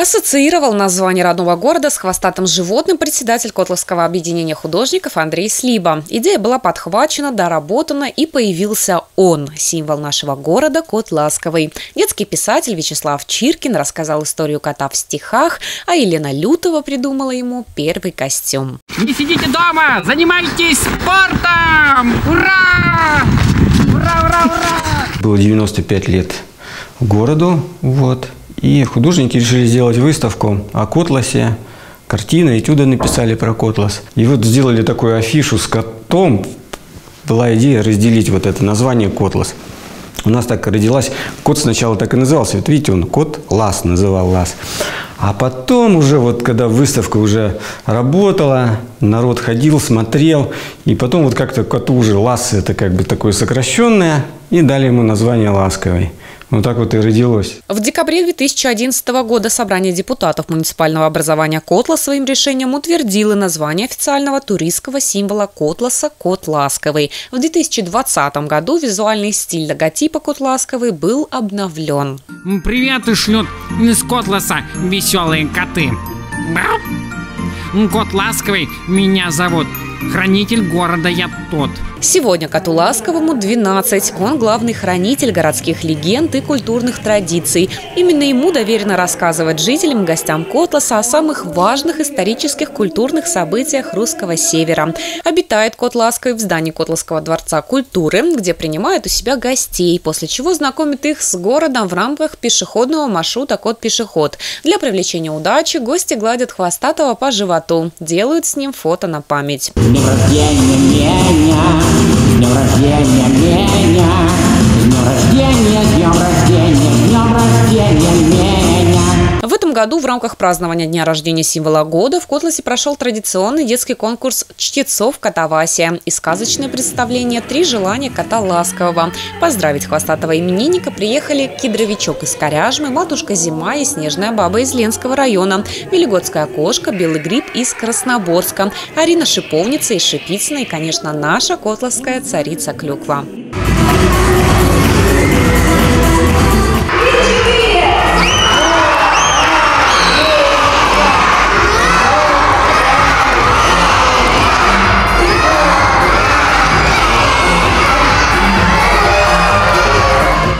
Ассоциировал название родного города с хвостатым животным председатель Котловского объединения художников Андрей Слиба. Идея была подхвачена, доработана и появился он, символ нашего города Кот Ласковый. Детский писатель Вячеслав Чиркин рассказал историю кота в стихах, а Елена Лютова придумала ему первый костюм. Не сидите дома, занимайтесь спортом! Ура! Ура, ура, ура! Было 95 лет городу, вот, и художники решили сделать выставку о Котласе, картины, этюды написали про Котлас. И вот сделали такую афишу с котом. Была идея разделить вот это название Котлас. У нас так родилась, кот сначала так и назывался. Вот видите, он кот Лас называл Лас. А потом уже, вот когда выставка уже работала, народ ходил, смотрел, и потом вот как-то коту уже Лас, это как бы такое сокращенное, и дали ему название Ласковый. Вот так вот и родилось. В декабре 2011 года собрание депутатов муниципального образования Котла своим решением утвердило название официального туристского символа Котласа «Кот ласковый». В 2020 году визуальный стиль логотипа «Кот ласковый» был обновлен. Привет и шлют из Котласа веселые коты. Кот ласковый, меня зовут. Хранитель города я тот. Сегодня коту Ласковому 12. Он главный хранитель городских легенд и культурных традиций. Именно ему доверено рассказывать жителям гостям Котласа о самых важных исторических культурных событиях русского севера. Обитает кот Ласковый в здании Котласского дворца культуры, где принимает у себя гостей, после чего знакомит их с городом в рамках пешеходного маршрута «Кот-пешеход». Для привлечения удачи гости гладят хвостатого по животу, делают с ним фото на память. Году в рамках празднования Дня рождения символа года в Котласе прошел традиционный детский конкурс чтецов Катавасия и сказочное представление «Три желания кота ласкового». Поздравить хвостатого именинника приехали кедровичок из Коряжмы, матушка Зима и снежная баба из Ленского района, велигодская кошка, белый гриб из Красноборска, Арина Шиповница из Шипицына и, конечно, наша котловская царица Клюква.